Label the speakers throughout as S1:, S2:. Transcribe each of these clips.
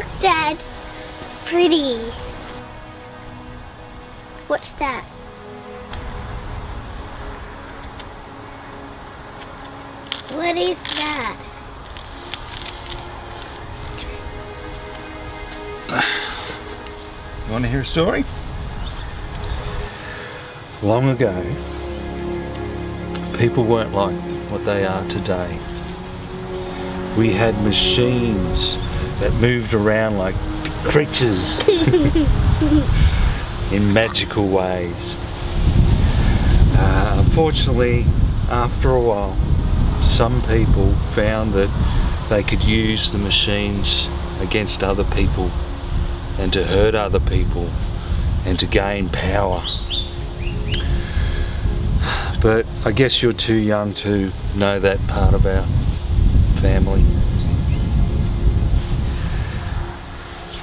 S1: Look, Dad. Pretty. What's that? What is that?
S2: You want to hear a story? Long ago, people weren't like what they are today. We had machines that moved around like creatures in magical ways. Uh, unfortunately, after a while, some people found that they could use the machines against other people and to hurt other people and to gain power. But I guess you're too young to know that part of our family.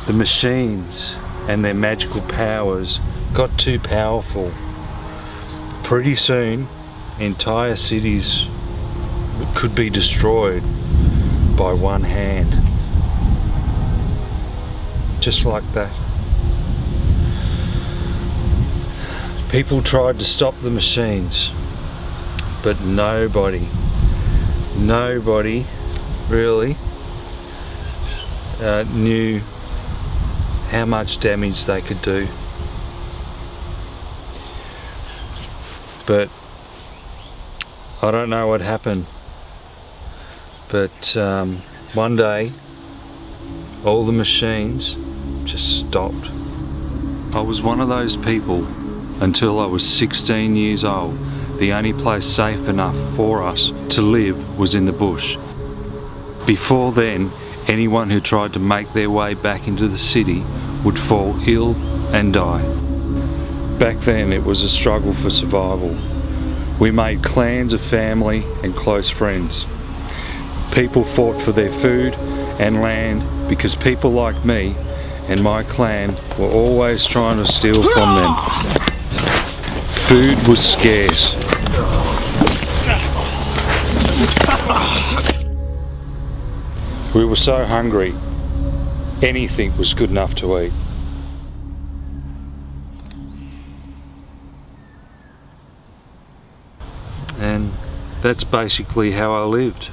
S2: The machines and their magical powers got too powerful. Pretty soon, entire cities could be destroyed by one hand. Just like that. People tried to stop the machines, but nobody, nobody really uh, knew how much damage they could do. But I don't know what happened. But um, one day, all the machines just stopped. I was one of those people until I was 16 years old. The only place safe enough for us to live was in the bush. Before then, anyone who tried to make their way back into the city would fall ill and die. Back then, it was a struggle for survival. We made clans of family and close friends. People fought for their food and land because people like me and my clan were always trying to steal from them. Food was scarce. We were so hungry, anything was good enough to eat. And that's basically how I lived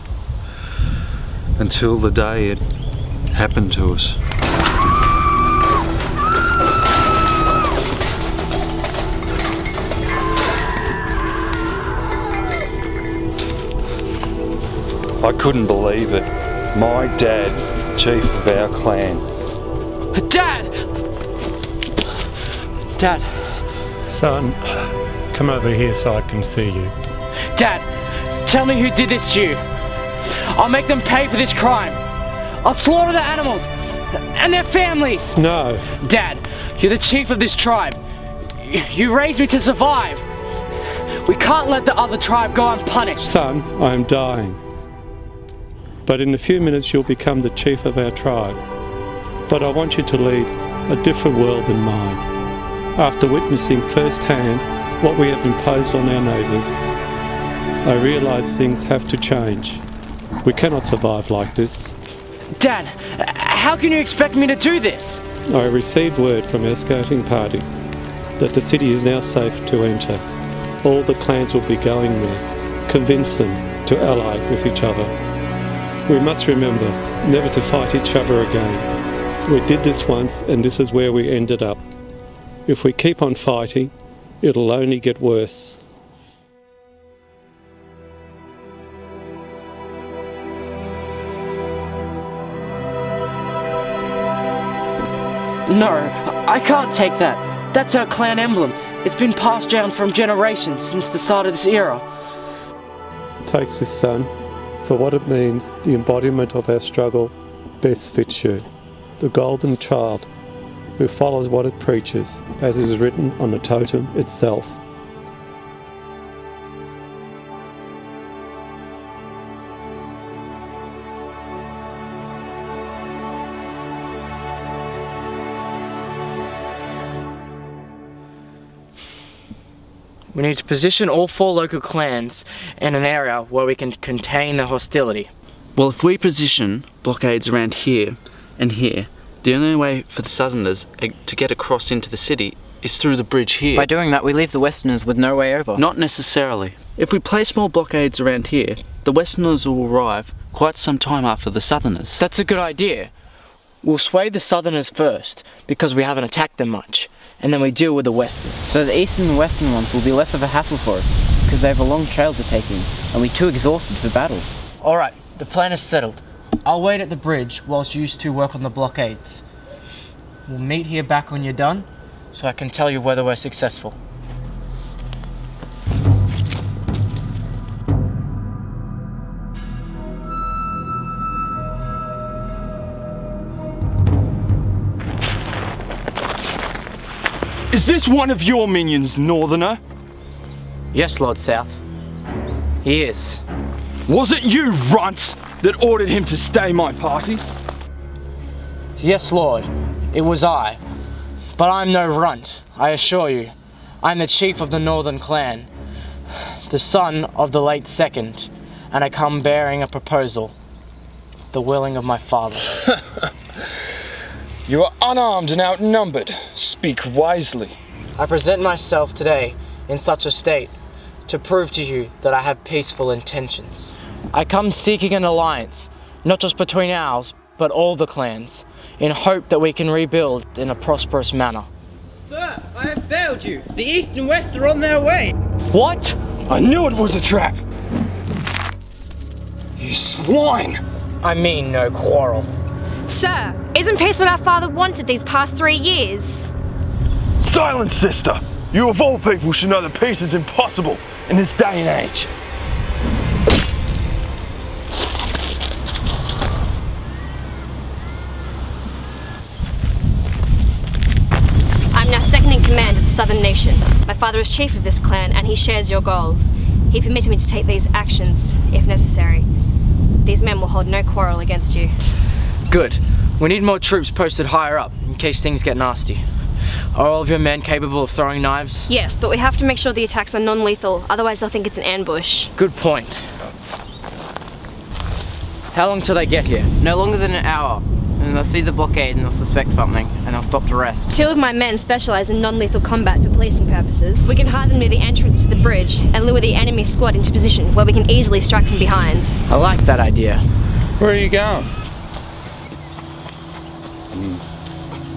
S2: until the day it happened to us. I couldn't believe it. My dad, chief of our clan.
S3: Dad! Dad,
S4: Son, come over here so I can see you.
S3: Dad, tell me who did this to you. I'll make them pay for this crime. I'll slaughter the animals and their families.
S4: No,
S3: Dad, you're the chief of this tribe. You raised me to survive. We can't let the other tribe go unpunished.
S4: son, I am dying. But in a few minutes you'll become the chief of our tribe. But I want you to lead a different world than mine. After witnessing firsthand what we have imposed on our neighbours, I realise things have to change. We cannot survive like this.
S3: Dad, how can you expect me to do this?
S4: I received word from our scouting party that the city is now safe to enter. All the clans will be going there. Convince them to ally with each other. We must remember never to fight each other again. We did this once and this is where we ended up. If we keep on fighting, it'll only get worse.
S3: No, I can't take that. That's our clan emblem. It's been passed down from generations since the start of this era.
S4: Takes his son, for what it means, the embodiment of our struggle best fits you. The golden child who follows what it preaches, as is written on the totem itself.
S3: We need to position all four local clans in an area where we can contain the hostility.
S5: Well, if we position blockades around here and here, The only way for the Southerners to get across into the city is through the bridge here.
S3: By doing that, we leave the Westerners with no way over.
S5: Not necessarily. If we place more blockades around here, the Westerners will arrive quite some time after the Southerners.
S3: That's a good idea. We'll sway the Southerners first, because we haven't attacked them much, and then we deal with the Westerners. So the Eastern and Western ones will be less of a hassle for us, because they have a long trail to take in, and we're too exhausted for battle. Alright, the plan is settled. I'll wait at the bridge whilst you two work on the blockades. We'll meet here back when you're done, so I can tell you whether we're successful.
S6: Is this one of your minions, Northerner?
S3: Yes, Lord South. He is.
S6: Was it you, runts, that ordered him to stay my party?
S3: Yes, Lord, it was I. But I'm no runt, I assure you. I'm the chief of the Northern clan, the son of the late second, and I come bearing a proposal. The willing of my father.
S6: You are unarmed and outnumbered. Speak wisely.
S3: I present myself today in such a state to prove to you that I have peaceful intentions. I come seeking an alliance, not just between ours, but all the clans, in hope that we can rebuild in a prosperous manner.
S7: Sir, I have failed you. The East and West are on their way.
S6: What? I knew it was a trap. You swine!
S3: I mean no quarrel.
S8: Sir, isn't peace what our father wanted these past three years?
S6: Silence, sister! You of all people should know that peace is impossible in this day and age.
S8: I'm now second in command of the Southern Nation. My father is chief of this clan and he shares your goals. He permitted me to take these actions, if necessary. These men will hold no quarrel against you.
S3: Good. We need more troops posted higher up in case things get nasty. Are all of your men capable of throwing knives?
S8: Yes, but we have to make sure the attacks are non-lethal, otherwise they'll think it's an ambush.
S3: Good point. How long till they get here?
S9: No longer than an hour. And they'll see the blockade and they'll suspect something, and they'll stop to rest.
S8: Two of my men specialize in non-lethal combat for policing purposes. We can hide them near the entrance to the bridge and lure the enemy squad into position where we can easily strike from behind.
S3: I like that idea.
S2: Where are you going?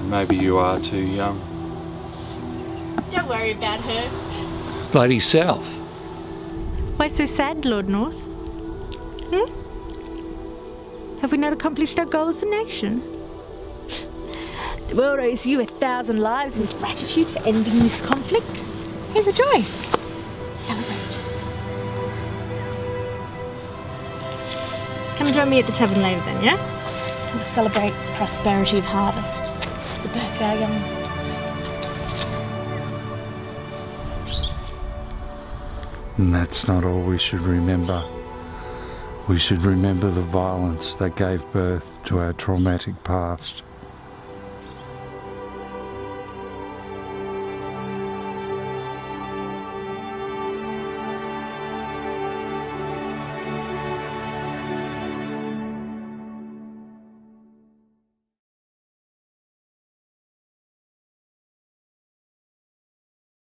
S2: Maybe you are too young.
S10: Don't worry about her.
S2: Lady South.
S10: Why so sad, Lord North? Hmm? Have we not accomplished our goal as a nation? The world owes you a thousand lives in gratitude for ending this conflict. Hey, rejoice. Celebrate. Come join me at the tavern later then, yeah? We'll celebrate prosperity of harvests, the
S2: And that's not all we should remember. We should remember the violence that gave birth to our traumatic past.